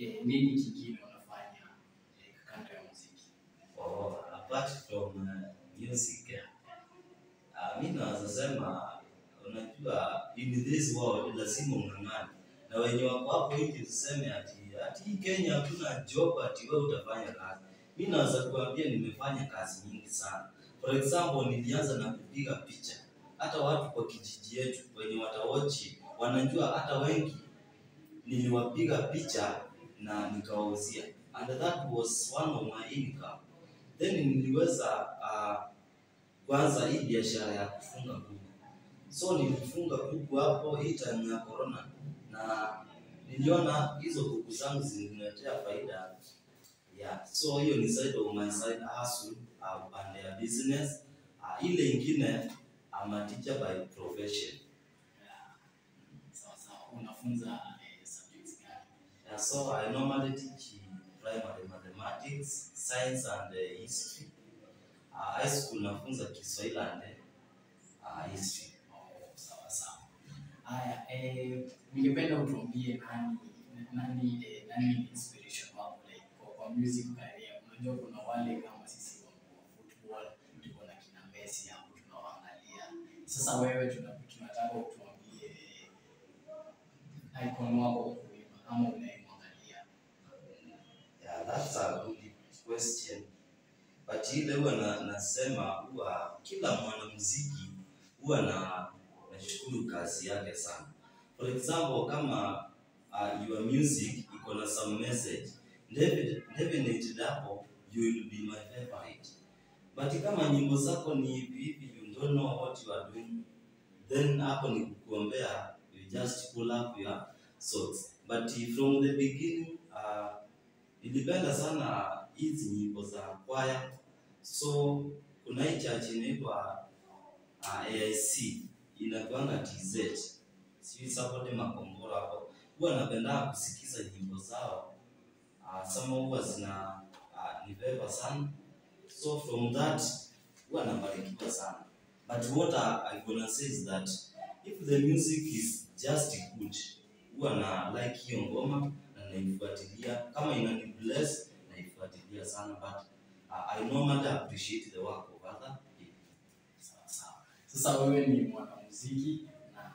eh, nini kingine unafanya eh, kando ya muziki? Oh, apart from uh, music uh, mi naweza sema unajua in this world lazima ung'ang'ane na wenye wako hapo hivi tuseme ati ati Kenya hakuna job ati wewe utafanya kazi. Mi naweza kuambia nimefanya kazi nyingi sana. For example, nilianza na kupiga picha. Hata watu kwa kijiji yetu wenye watawochi wanajua, hata wengi niliwapiga picha na nikawauzia, and that was one of my income. Then niliweza uh, kuanza hii biashara ya kufunga kuku. So nilifunga kuku hapo hii time ya corona, na niliona hizo kuku zangu ziniletea faida yeah. So hiyo ni side of my side hustle uh, upande ya business uh, ile ingine I'm a teacher by profession Yeah. Sawa sawa. Unafunza eh, subjects gani? yeah, so I normally teach primary mathematics, science and uh, history. Uh, high school nafunza Kiswahili and uh, history. Sawa sawa. Haya, eh, ningependa utuambie nani nani eh, nani ni inspiration wako like kwa, kwa music career. Unajua kuna wale kama sisi wa football na kina Messi hapo tunawaangalia. Sasa wewe tunataka utuambie eh, icon wako ama unayemwangalia. Yeah, that's a good question. But ile huwa na, nasema huwa kila mwanamuziki huwa na nashukuru kazi yake sana. For example, kama uh, your music iko na some message, definitely definitely hapo you will be my favorite. But kama nyimbo zako ni hivi hivi, you don't know what you are doing, then hapo ni kukuombea, you just pull up your socks. But from the beginning uh, nilipenda sana hizi nyimbo za kwaya, so kuna hii church inaitwa uh, AIC inakuanga TZ, sijui sapote Makombora hapo, huwa napenda kusikiza nyimbo zao. Uh, sama huwa zina uh, nibeba sana, so from that huwa nabarikiwa sana, but what I, gonna say is that if the music is just good, huwa na like hiyo ngoma na naifuatilia. Kama inani bless naifuatilia sana but uh, I normally appreciate the work of other. Sawa sawa. Sasa wewe ni mwanamuziki na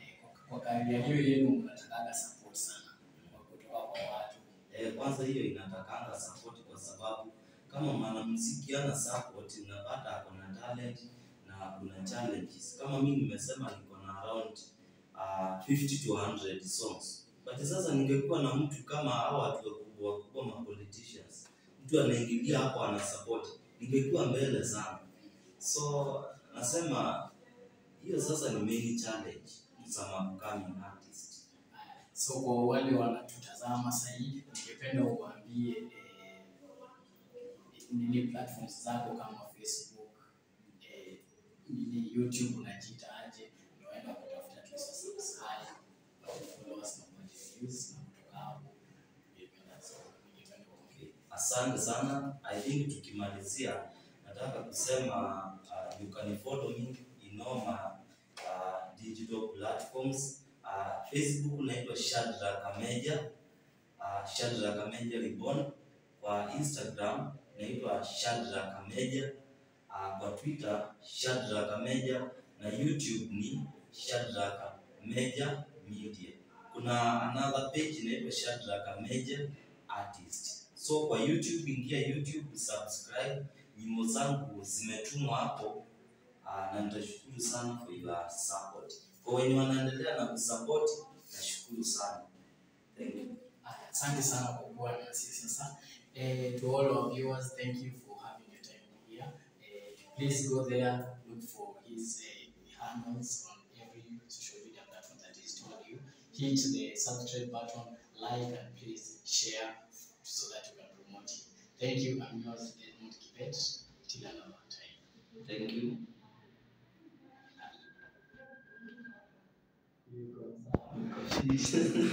eh, kwa, hiyo yenu mnatakaga support sana kutoka kwa watu. Eh, kwanza hiyo inatakanga support kwa sababu kama mwanamuziki ana support unapata ako na talent na kuna challenges. Kama mimi nimesema niko na around uh, 50 to 100 songs. But sasa ningekuwa na mtu kama hao watu wakubwa wakubwa ma politicians, mtu anaingilia hapo ana support, ningekuwa mbele sana. So nasema hiyo sasa ni main challenge za upcoming artist. So kwa wale wanatutazama sasa hivi, ningependa uwaambie eh, nini platforms zako kama Facebook, eh, nini YouTube unajiita aje, unaenda kutafuta tu subscribe followers na views na kutoka hapo. Ningependa so ningependa kuongea. Asante sana. I think tukimalizia, nataka kusema uh, you can follow me in all my uh, digital platforms. Uh, Facebook naitwa Shadrack Kameja, uh, Shadrack Kameja Reborn. Kwa Instagram naitwa Shadrack Kameja, uh, kwa Twitter Shadrack Kameja na YouTube ni Shadrack Kameja Media. Kuna another page inaitwa Shadrack Kameja Artist. So kwa YouTube, ingia YouTube, subscribe. Nyimbo zangu zimetumwa hapo uh, na nitashukuru sana for your support. Kwa wenye wanaendelea na kusupport, nashukuru sana. Thank you. Asante sana kwa kuwa nasi sasa. Eh, to all our viewers, thank you for having your time here. Eh, please go there, look for his uh, handles on every social media platform that is told you. Hit the subscribe button, like, and please share so that you can promote him. Thank you. I'm yours, Edmund Kibet. Till another time. Thank you. You go.